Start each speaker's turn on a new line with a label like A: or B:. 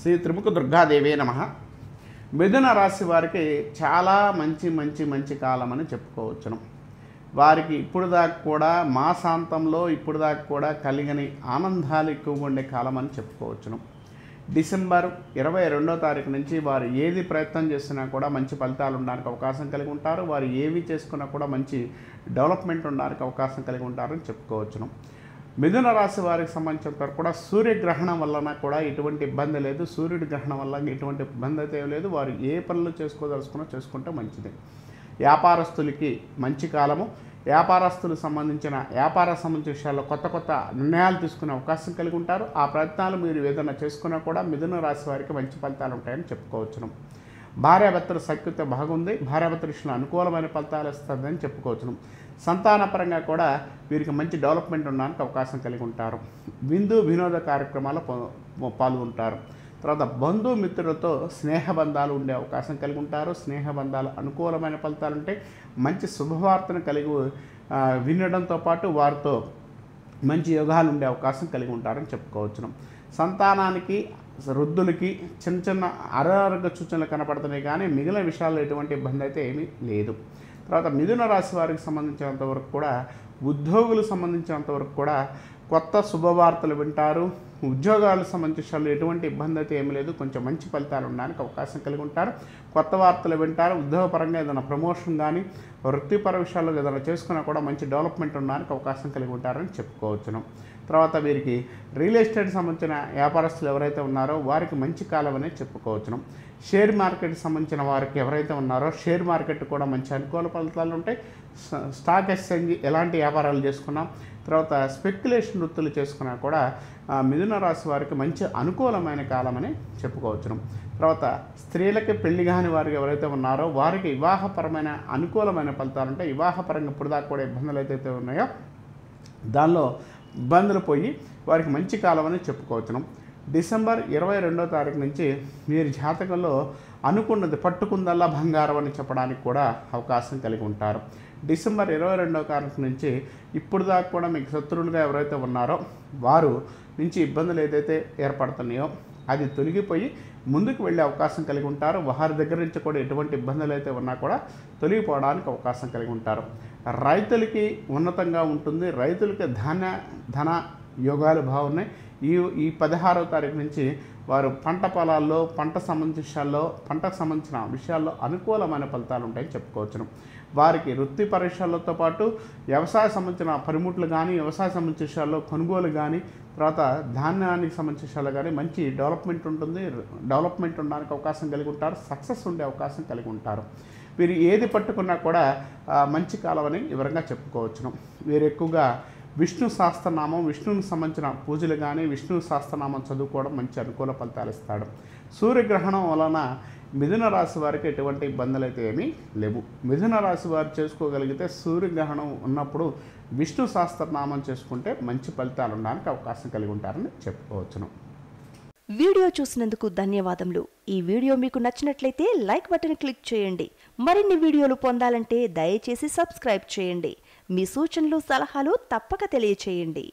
A: శ్రీ త్రిముఖ దుర్గాదేవే నమ. మిథున రాశి వారికి చాలా మంచి మంచి మంచి కాలం అని చెప్పుకోవచ్చును. వారికి ఇప్పుడు దాకా కూడా మాసాంతంలో ఇప్పుడు దాకా కూడా కలిగని ఆనందాలు ఎక్కువగా ఉండే కాలం అని చెప్పుకోవచ్చును. డిసెంబర్ ఇరవై రెండో తారీఖు నుంచి వారు ఏది ప్రయత్నం చేసినా కూడా మంచి ఫలితాలు ఉండడానికి అవకాశం కలిగి ఉంటారు. వారు ఏవి చేసుకున్నా కూడా మంచి డెవలప్మెంట్ ఉండడానికి అవకాశం కలిగి ఉంటారని చెప్పుకోవచ్చును. మిథున రాశి వారికి సంబంధించినంత వరకు కూడా సూర్యగ్రహణం వలన కూడా ఎటువంటి ఇబ్బంది లేదు. సూర్యుడి గ్రహణం వల్ల ఎటువంటి ఇబ్బంది అయితే లేదు. వారు ఏ పనులు చేసుకోదలుచుకున్నా చేసుకుంటే మంచిది. వ్యాపారస్తులకి మంచి కాలము. వ్యాపారస్తులకు సంబంధించిన వ్యాపార సంబంధించిన విషయాల్లో కొత్త కొత్త నిర్ణయాలు తీసుకునే అవకాశం కలిగి ఉంటారు. ఆ ప్రయత్నాలు మీరు ఏదైనా చేసుకున్నా కూడా మిథున రాశి వారికి మంచి ఫలితాలు ఉంటాయని చెప్పుకోవచ్చును. భార్యాభర్తల సఖ్యత బాగుంది భార్యాభర్తల విషయంలో అనుకూలమైన ఫలితాలు ఇస్తుందని చెప్పుకోవచ్చును. సంతానపరంగా కూడా వీరికి మంచి డెవలప్మెంట్ ఉండడానికి అవకాశం కలిగి ఉంటారు. విందు వినోద కార్యక్రమాల్లో పాల్గొంటారు. తర్వాత బంధుమిత్రులతో స్నేహబంధాలు ఉండే అవకాశం కలిగి ఉంటారు. స్నేహబంధాలు అనుకూలమైన ఫలితాలు ఉంటాయి మంచి శుభవార్తను కలిగి వినడంతో పాటు వారితో మంచి యోగాలు ఉండే అవకాశం కలిగి ఉంటారని చెప్పుకోవచ్చును. సంతానానికి వృద్ధులకి చిన్న చిన్న అనారోగ్య సూచనలు కనపడుతున్నాయి కానీ మిగిలిన విషయాల్లో ఎటువంటి ఇబ్బంది అయితే ఏమీ లేదు. తర్వాత మిథున రాశి వారికి సంబంధించినంత వరకు కూడా ఉద్యోగులకు సంబంధించినంత వరకు కూడా కొత్త శుభవార్తలు వింటారు. ఉద్యోగాలు సంబంధించిన ఎటువంటి ఇబ్బంది అయితే ఏమి లేదు. కొంచెం మంచి ఫలితాలు ఉండడానికి అవకాశం కలిగి ఉంటారు. కొత్త వార్తలు వింటారు. ఉద్యోగపరంగా ఏదైనా ప్రమోషన్ కానీ వృత్తిపర విషయాల్లో ఏదైనా చేసుకున్నా కూడా మంచి డెవలప్మెంట్ ఉండడానికి అవకాశం కలిగి ఉంటారని చెప్పుకోవచ్చును. తర్వాత వీరికి రియల్ ఎస్టేట్ సంబంధించిన వ్యాపారస్తులు ఎవరైతే ఉన్నారో వారికి మంచి కాలం అనేది చెప్పుకోవచ్చును. షేర్ మార్కెట్ సంబంధించిన వారికి ఎవరైతే ఉన్నారో షేర్ మార్కెట్ కూడా మంచి అనుకూల ఫలితాలు ఉంటాయి. స్టాక్ ఎక్స్చేంజ్ ఎలాంటి వ్యాపారాలు చేసుకున్నాం తర్వాత స్పెక్యులేషన్ వృత్తులు చేసుకున్నా కూడా మిథున రాశి వారికి మంచి అనుకూలమైన కాలం అని చెప్పుకోవచ్చును. తర్వాత స్త్రీలకి పెళ్ళి కాని వారికి ఎవరైతే ఉన్నారో వారికి వివాహపరమైన అనుకూలమైన ఫలితాలు ఉంటాయి వివాహపరంగా ఇప్పుడు కూడా ఇబ్బందులు అయితే ఉన్నాయో దానిలో ఇబ్బందులు పోయి వారికి మంచి కాలం అని చెప్పుకోవచ్చును. డిసెంబర్ ఇరవై రెండో తారీఖు నుంచి మీరు జాతకంలో అనుకున్నది పట్టుకుందల్లా బంగారం అని చెప్పడానికి కూడా అవకాశం కలిగి ఉంటారు. డిసెంబర్ ఇరవై రెండో తారీఖు నుంచి ఇప్పుడు దాకా కూడా మీకు శత్రువులుగా ఎవరైతే ఉన్నారో వారు నుంచి ఇబ్బందులు ఏదైతే ఏర్పడుతున్నాయో అది తొలగిపోయి ముందుకు వెళ్ళే అవకాశం కలిగి ఉంటారు. వారి దగ్గర నుంచి కూడా ఎటువంటి ఇబ్బందులు అయితే ఉన్నా కూడా తొలగిపోవడానికి అవకాశం కలిగి ఉంటారు. రైతులకి ఉన్నతంగా ఉంటుంది. రైతులకి ధాన్య ధన యోగాలు బాగున్నాయి. ఈ ఈ పదహారవ తారీఖు నుంచి వారు పంట పొలాల్లో పంట సంబంధించిన విషయాల్లో పంటకు సంబంధించిన విషయాల్లో అనుకూలమైన ఫలితాలు ఉంటాయని చెప్పుకోవచ్చును. వారికి వృత్తి పరీక్షలతో పాటు వ్యవసాయ సంబంధించిన పనిముట్లు కానీ వ్యవసాయ సంబంధించిన విషయాల్లో కొనుగోలు కానీ తర్వాత ధాన్యానికి సంబంధించిన విషయాలు కానీ మంచి డెవలప్మెంట్ ఉంటుంది. డెవలప్మెంట్ ఉండడానికి అవకాశం కలిగి ఉంటారు. సక్సెస్ ఉండే అవకాశం కలిగి ఉంటారు. వీరు ఏది పట్టుకున్నా కూడా మంచి కాలం అని వివరంగా చెప్పుకోవచ్చును. వీరు ఎక్కువగా విష్ణు సహస్రనామం విష్ణువుని సంబంధించిన పూజలు కానీ విష్ణు సహస్రనామం చదువుకోవడం మంచి అనుకూల ఫలితాలు ఇస్తాడు. సూర్యగ్రహణం వలన మిథున రాశి వారికి ఎటువంటి ఇబ్బందులు అయితే ఏమీ లేవు. మిథున రాశి వారు చేసుకోగలిగితే సూర్యగ్రహణం ఉన్నప్పుడు విష్ణు సహస్రనామం చేసుకుంటే మంచి ఫలితాలు ఉండడానికి అవకాశం కలిగి ఉంటారని చెప్పుకోవచ్చును
B: వీడియో చూసినందుకు ధన్యవాదములు. ఈ వీడియో మీకు నచ్చినట్లయితే లైక్ బటన్ క్లిక్ చేయండి. మరిన్ని వీడియోలు పొందాలంటే దయచేసి సబ్స్క్రైబ్ చేయండి. మీ సూచనలు సలహాలు తప్పక తెలియచేయండి.